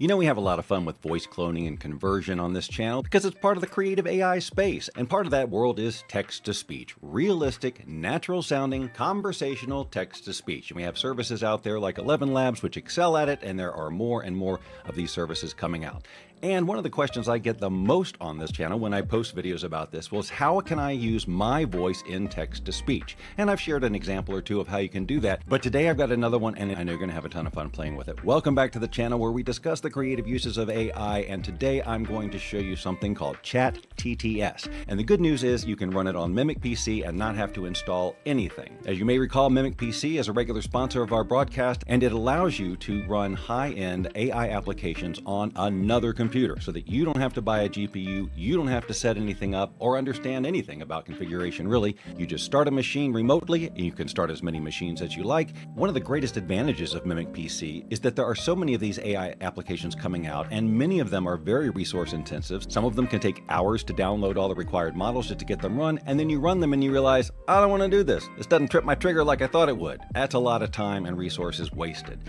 You know, we have a lot of fun with voice cloning and conversion on this channel because it's part of the creative AI space, and part of that world is text to speech realistic, natural sounding, conversational text to speech. And we have services out there like Eleven Labs, which excel at it, and there are more and more of these services coming out. And one of the questions I get the most on this channel when I post videos about this was how can I use my voice in text to speech? And I've shared an example or two of how you can do that. But today I've got another one and I know you're going to have a ton of fun playing with it. Welcome back to the channel where we discuss the creative uses of AI. And today I'm going to show you something called Chat TTS. And the good news is you can run it on Mimic PC and not have to install anything. As you may recall, Mimic PC is a regular sponsor of our broadcast and it allows you to run high end AI applications on another computer computer so that you don't have to buy a GPU, you don't have to set anything up or understand anything about configuration really. You just start a machine remotely and you can start as many machines as you like. One of the greatest advantages of Mimic PC is that there are so many of these AI applications coming out and many of them are very resource intensive. Some of them can take hours to download all the required models just to get them run and then you run them and you realize, I don't want to do this. This doesn't trip my trigger like I thought it would. That's a lot of time and resources wasted.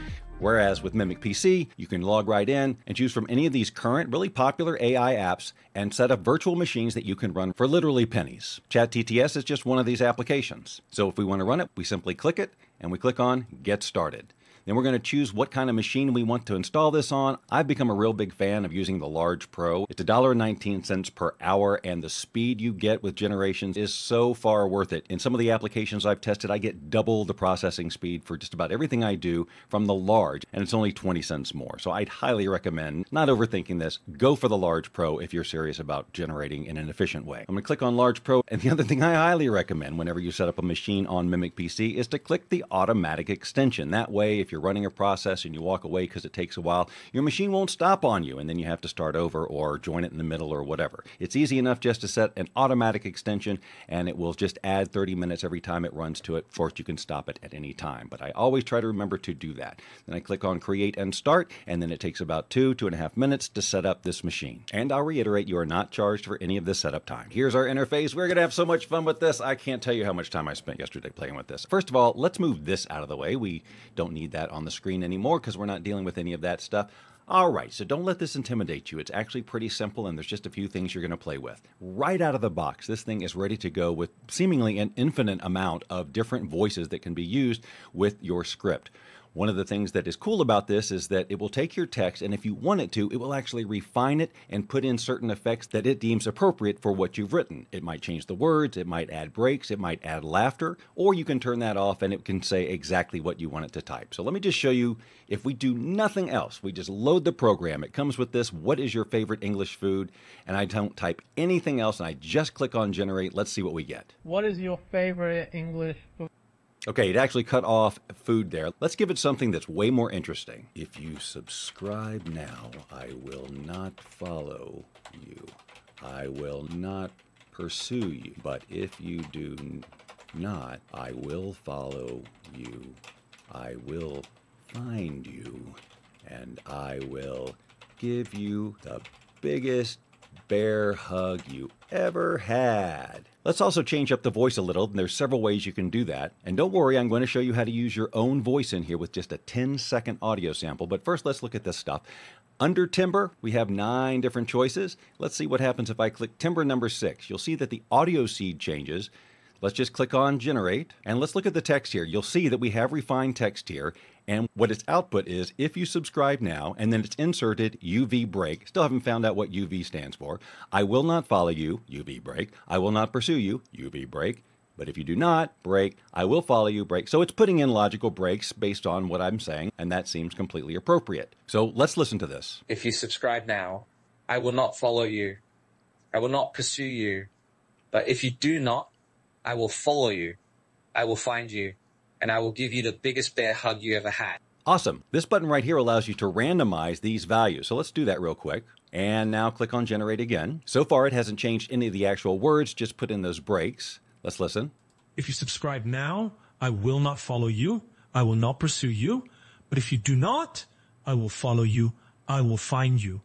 Whereas with Mimic PC, you can log right in and choose from any of these current, really popular AI apps and set up virtual machines that you can run for literally pennies. ChatTTS is just one of these applications. So if we want to run it, we simply click it and we click on Get Started. Then we're going to choose what kind of machine we want to install this on. I've become a real big fan of using the Large Pro. It's $1.19 per hour, and the speed you get with generations is so far worth it. In some of the applications I've tested, I get double the processing speed for just about everything I do from the Large, and it's only 20 cents more. So I'd highly recommend, not overthinking this, go for the Large Pro if you're serious about generating in an efficient way. I'm going to click on Large Pro, and the other thing I highly recommend whenever you set up a machine on Mimic PC is to click the automatic extension. That way, if you're running a process and you walk away because it takes a while, your machine won't stop on you and then you have to start over or join it in the middle or whatever. It's easy enough just to set an automatic extension and it will just add 30 minutes every time it runs to it. Of course, you can stop it at any time, but I always try to remember to do that. Then I click on create and start and then it takes about two, two and a half minutes to set up this machine. And I'll reiterate, you are not charged for any of this setup time. Here's our interface. We're going to have so much fun with this. I can't tell you how much time I spent yesterday playing with this. First of all, let's move this out of the way. We don't need that that on the screen anymore because we're not dealing with any of that stuff. All right, so don't let this intimidate you. It's actually pretty simple, and there's just a few things you're going to play with. Right out of the box, this thing is ready to go with seemingly an infinite amount of different voices that can be used with your script. One of the things that is cool about this is that it will take your text and if you want it to, it will actually refine it and put in certain effects that it deems appropriate for what you've written. It might change the words, it might add breaks, it might add laughter, or you can turn that off and it can say exactly what you want it to type. So let me just show you if we do nothing else, we just load the program. It comes with this, what is your favorite English food? And I don't type anything else and I just click on generate. Let's see what we get. What is your favorite English food? Okay, it actually cut off food there. Let's give it something that's way more interesting. If you subscribe now, I will not follow you. I will not pursue you. But if you do not, I will follow you. I will find you. And I will give you the biggest bear hug you ever had. Let's also change up the voice a little, and there's several ways you can do that. And don't worry, I'm going to show you how to use your own voice in here with just a 10 second audio sample. But first, let's look at this stuff. Under timbre, we have nine different choices. Let's see what happens if I click timbre number six. You'll see that the audio seed changes. Let's just click on generate and let's look at the text here. You'll see that we have refined text here and what its output is if you subscribe now and then it's inserted UV break. Still haven't found out what UV stands for. I will not follow you, UV break. I will not pursue you, UV break. But if you do not break, I will follow you, break. So it's putting in logical breaks based on what I'm saying, and that seems completely appropriate. So let's listen to this. If you subscribe now, I will not follow you. I will not pursue you. But if you do not, I will follow you. I will find you. And I will give you the biggest bear hug you ever had. Awesome. This button right here allows you to randomize these values. So let's do that real quick. And now click on generate again. So far it hasn't changed any of the actual words, just put in those breaks. Let's listen. If you subscribe now, I will not follow you. I will not pursue you. But if you do not, I will follow you. I will find you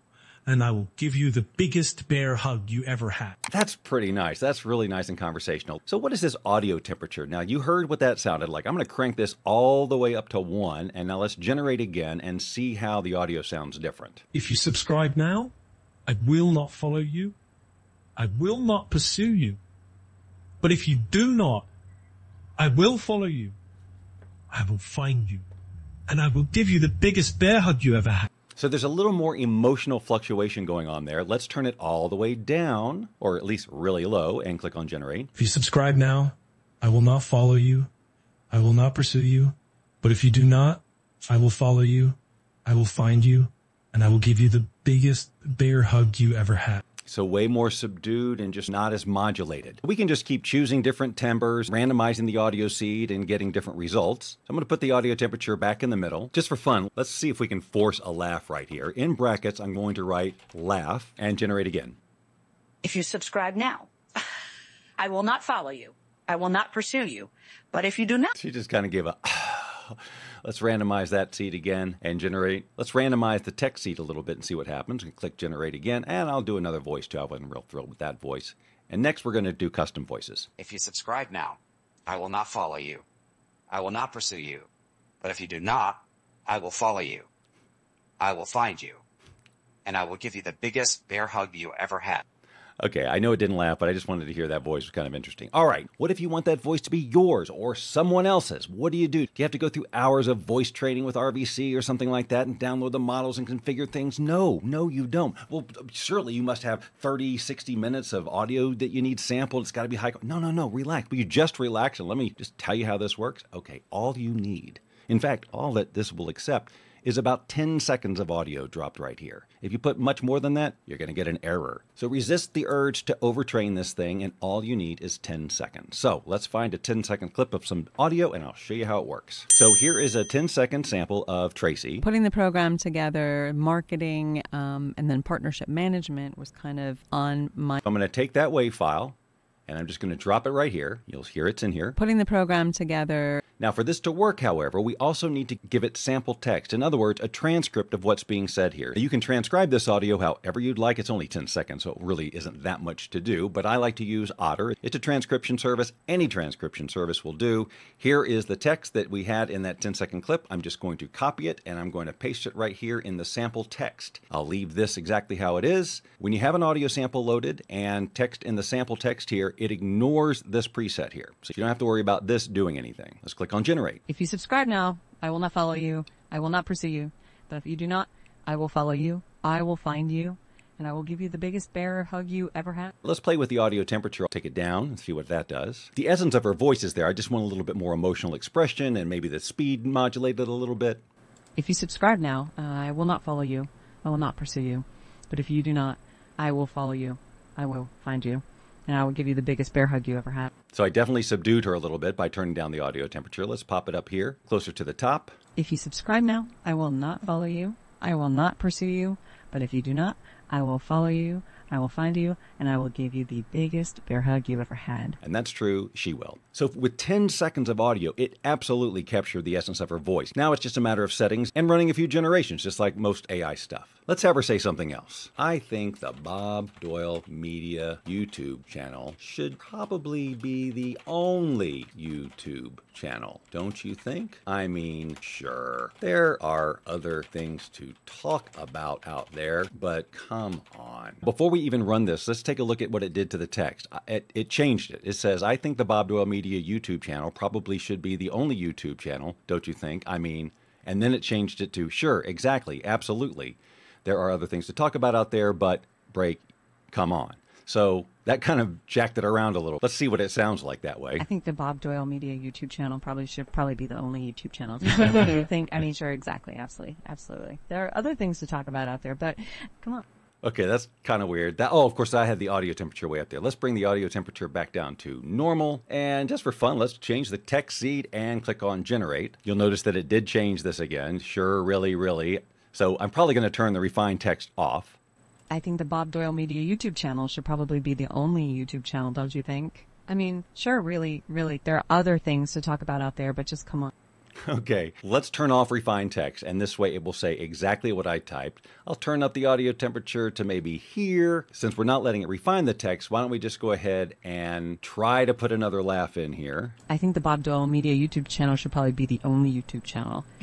and I will give you the biggest bear hug you ever had. That's pretty nice. That's really nice and conversational. So, what is this audio temperature? Now, you heard what that sounded like. I'm going to crank this all the way up to one, and now let's generate again and see how the audio sounds different. If you subscribe now, I will not follow you. I will not pursue you. But if you do not, I will follow you. I will find you. And I will give you the biggest bear hug you ever had. So there's a little more emotional fluctuation going on there. Let's turn it all the way down, or at least really low, and click on generate. If you subscribe now, I will not follow you. I will not pursue you. But if you do not, I will follow you. I will find you. And I will give you the biggest bear hug you ever had. So way more subdued and just not as modulated. We can just keep choosing different timbres, randomizing the audio seed and getting different results. So I'm going to put the audio temperature back in the middle. Just for fun, let's see if we can force a laugh right here. In brackets, I'm going to write laugh and generate again. If you subscribe now, I will not follow you. I will not pursue you. But if you do not, She just kind of gave a Let's randomize that seed again and generate. Let's randomize the text seed a little bit and see what happens. And click generate again. And I'll do another voice too. I wasn't real thrilled with that voice. And next we're going to do custom voices. If you subscribe now, I will not follow you. I will not pursue you. But if you do not, I will follow you. I will find you. And I will give you the biggest bear hug you ever had. Okay, I know it didn't laugh, but I just wanted to hear that voice was kind of interesting. All right, what if you want that voice to be yours or someone else's? What do you do? Do you have to go through hours of voice training with RVC or something like that and download the models and configure things? No, no, you don't. Well, surely you must have 30, 60 minutes of audio that you need sampled. It's got to be high. No, no, no, relax. But you just relax and let me just tell you how this works. Okay, all you need, in fact, all that this will accept is about 10 seconds of audio dropped right here. If you put much more than that, you're going to get an error. So resist the urge to overtrain this thing, and all you need is 10 seconds. So let's find a 10 second clip of some audio, and I'll show you how it works. So here is a 10 second sample of Tracy. Putting the program together, marketing, um, and then partnership management was kind of on my. I'm going to take that WAV file, and I'm just going to drop it right here. You'll hear it's in here. Putting the program together, Now, for this to work, however, we also need to give it sample text. In other words, a transcript of what's being said here. You can transcribe this audio however you'd like. It's only 10 seconds, so it really isn't that much to do. But I like to use Otter. It's a transcription service. Any transcription service will do. Here is the text that we had in that 10 second clip. I'm just going to copy it and I'm going to paste it right here in the sample text. I'll leave this exactly how it is. When you have an audio sample loaded and text in the sample text here, it ignores this preset here. So you don't have to worry about this doing anything. Let's click on generate. if you subscribe now, I will not follow you. I will not pursue you. But if you do not, I will follow you. I will find you. And I will give you the biggest bear hug you ever had. Let's play with the audio temperature. I'll take it down and see what that does. The essence of her voice is there. I just want a little bit more emotional expression and maybe the speed modulated a little bit. If you subscribe now, uh, I will not follow you. I will not pursue you. But if you do not, I will follow you. I will find you. And I will give you the biggest bear hug you ever had. So I definitely subdued her a little bit by turning down the audio temperature. Let's pop it up here, closer to the top. If you subscribe now, I will not follow you. I will not pursue you. But if you do not, I will follow you. I will find you, and I will give you the biggest bear hug you've ever had. And that's true, she will. So with 10 seconds of audio, it absolutely captured the essence of her voice. Now it's just a matter of settings and running a few generations, just like most AI stuff. Let's have her say something else. I think the Bob Doyle Media YouTube channel should probably be the only YouTube channel, don't you think? I mean, sure, there are other things to talk about out there, but come on. Before we even run this, let's take a look at what it did to the text. It, it changed it. It says, I think the Bob Doyle Media YouTube channel probably should be the only YouTube channel, don't you think? I mean, and then it changed it to, sure, exactly, absolutely. There are other things to talk about out there, but break, come on. So that kind of jacked it around a little. Let's see what it sounds like that way. I think the Bob Doyle Media YouTube channel probably should probably be the only YouTube channel. I think. I mean, sure, exactly, absolutely, absolutely. There are other things to talk about out there, but come on. Okay, that's kind of weird. That oh, of course, I had the audio temperature way up there. Let's bring the audio temperature back down to normal. And just for fun, let's change the text seed and click on generate. You'll notice that it did change this again. Sure, really, really. So I'm probably going to turn the refined text off. I think the Bob Doyle Media YouTube channel should probably be the only YouTube channel, don't you think? I mean, sure, really, really, there are other things to talk about out there, but just come on. Okay, let's turn off refine text, and this way it will say exactly what I typed. I'll turn up the audio temperature to maybe here. Since we're not letting it refine the text, why don't we just go ahead and try to put another laugh in here? I think the Bob Doyle Media YouTube channel should probably be the only YouTube channel.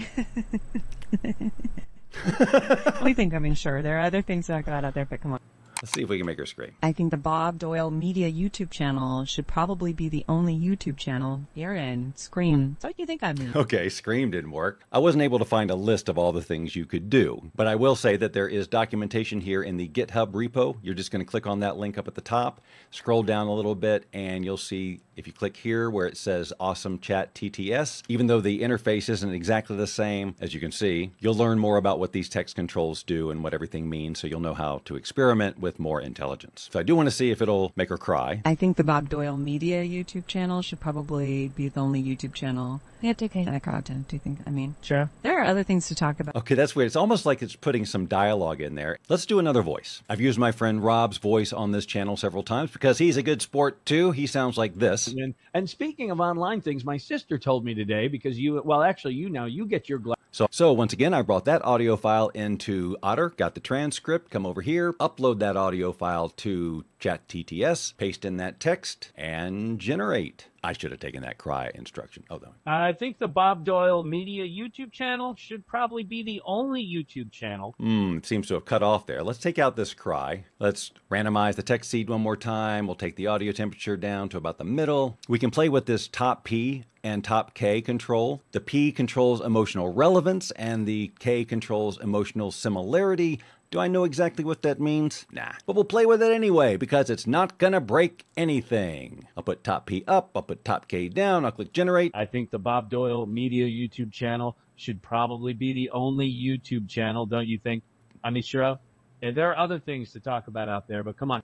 we think, I mean, sure, there are other things that I got out there, but come on. Let's see if we can make her scream. I think the Bob Doyle Media YouTube channel should probably be the only YouTube channel. Aaron, scream. So what do you think I mean? Okay, Scream didn't work. I wasn't able to find a list of all the things you could do, but I will say that there is documentation here in the GitHub repo. You're just going to click on that link up at the top, scroll down a little bit, and you'll see if you click here where it says Awesome Chat TTS, even though the interface isn't exactly the same, as you can see, you'll learn more about what these text controls do and what everything means, so you'll know how to experiment with more intelligence. So I do want to see if it'll make her cry. I think the Bob Doyle Media YouTube channel should probably be the only YouTube channel. Yeah, take that crowd do you think? I mean, Sure. there are other things to talk about. Okay, that's weird. It's almost like it's putting some dialogue in there. Let's do another voice. I've used my friend Rob's voice on this channel several times because he's a good sport too. He sounds like this. And, and speaking of online things, my sister told me today because you, well, actually, you now you get your glass. So, so once again, I brought that audio file into Otter, got the transcript, come over here, upload that audio file to ChatTTS, paste in that text, and generate. I should have taken that cry instruction. Oh, no. I think the Bob Doyle Media YouTube channel should probably be the only YouTube channel. Hmm, it seems to have cut off there. Let's take out this cry. Let's randomize the text seed one more time. We'll take the audio temperature down to about the middle. We can play with this top P and top K control. The P controls emotional relevance and the K controls emotional similarity. Do I know exactly what that means? Nah. But we'll play with it anyway because it's not gonna break anything. I'll put top P up, I'll put top K down, I'll click generate. I think the Bob Doyle Media YouTube channel should probably be the only YouTube channel, don't you think? I mean, sure. There are other things to talk about out there, but come on.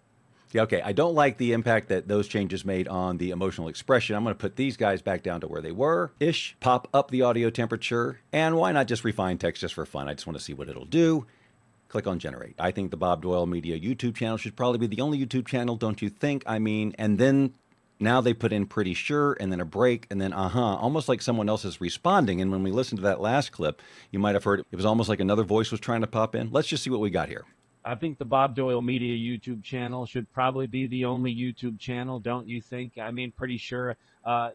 Yeah, okay. I don't like the impact that those changes made on the emotional expression. I'm going to put these guys back down to where they were ish, pop up the audio temperature, and why not just refine text just for fun? I just want to see what it'll do. Click on generate. I think the Bob Doyle Media YouTube channel should probably be the only YouTube channel, don't you think? I mean, and then now they put in pretty sure and then a break and then uh huh, almost like someone else is responding. And when we listened to that last clip, you might have heard it was almost like another voice was trying to pop in. Let's just see what we got here. I think the Bob Doyle Media YouTube channel should probably be the only YouTube channel, don't you think? I mean, pretty sure. Uh,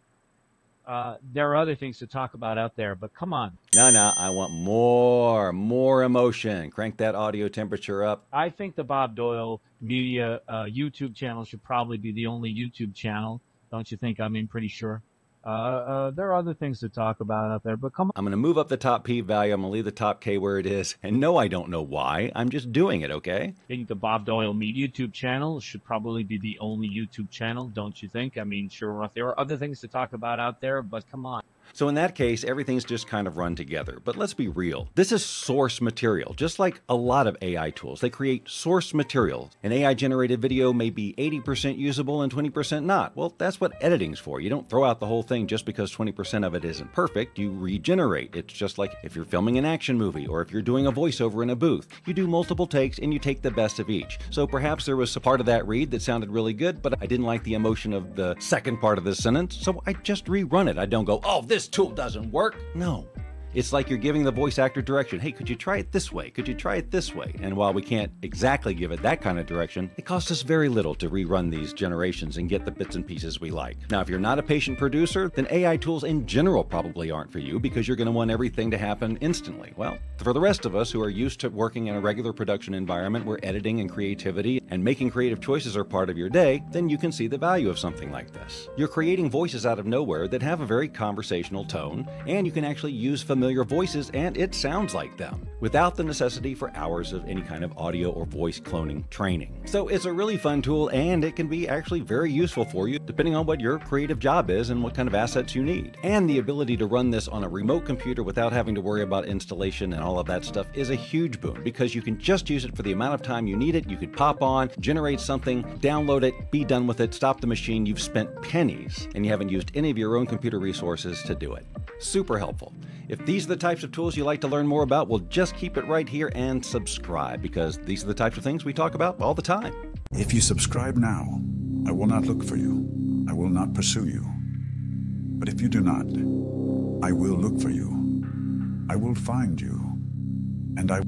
uh, there are other things to talk about out there, but come on. No, no, I want more, more emotion. Crank that audio temperature up. I think the Bob Doyle Media uh, YouTube channel should probably be the only YouTube channel, don't you think? I mean, pretty sure. Uh, uh, there are other things to talk about out there, but come on. I'm going to move up the top P value. I'm going to leave the top K where it is. And no, I don't know why. I'm just doing it, okay? I think the Bob Doyle Media YouTube channel should probably be the only YouTube channel, don't you think? I mean, sure, there are other things to talk about out there, but come on. So in that case, everything's just kind of run together. But let's be real. This is source material, just like a lot of AI tools. They create source material. An AI generated video may be 80% usable and 20% not. Well, that's what editing's for. You don't throw out the whole thing just because 20% of it isn't perfect. You regenerate. It's just like if you're filming an action movie or if you're doing a voiceover in a booth. You do multiple takes and you take the best of each. So perhaps there was a part of that read that sounded really good, but I didn't like the emotion of the second part of the sentence, so I just rerun it. I don't go, oh, this tool doesn't work. No. It's like you're giving the voice actor direction. Hey, could you try it this way? Could you try it this way? And while we can't exactly give it that kind of direction, it costs us very little to rerun these generations and get the bits and pieces we like. Now, if you're not a patient producer, then AI tools in general probably aren't for you because you're going to want everything to happen instantly. Well, for the rest of us who are used to working in a regular production environment where editing and creativity and making creative choices are part of your day, then you can see the value of something like this. You're creating voices out of nowhere that have a very conversational tone, and you can actually use familiar voices and it sounds like them without the necessity for hours of any kind of audio or voice cloning training. So it's a really fun tool and it can be actually very useful for you depending on what your creative job is and what kind of assets you need. And the ability to run this on a remote computer without having to worry about installation and all of that stuff is a huge boon because you can just use it for the amount of time you need it. You could pop on, generate something, download it, be done with it, stop the machine. You've spent pennies and you haven't used any of your own computer resources to do it. Super helpful. If these are the types of tools you like to learn more about, well, just keep it right here and subscribe because these are the types of things we talk about all the time. If you subscribe now, I will not look for you. I will not pursue you. But if you do not, I will look for you. I will find you. And I